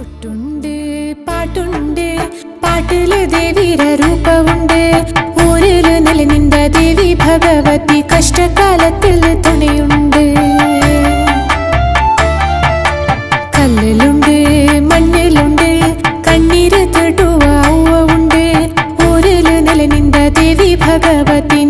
തൊട്ടുണ്ട് പാട്ടുണ്ട്. പാട്ടിൽ ദേവീര രൂപമുണ്ട്. ഊരിൽ നിലനിന്ന ദേവി ഭഗവതി കഷ്ടകാലത്തിൽ തുണയുണ്ട്. കല്ലിലുണ്ട് മണ്ണിലുണ്ട് കണ്ണീര് തൊടുവാവുണ്ട് ഊരിൽ നിലനിന്ന ദേവി ഭഗവതി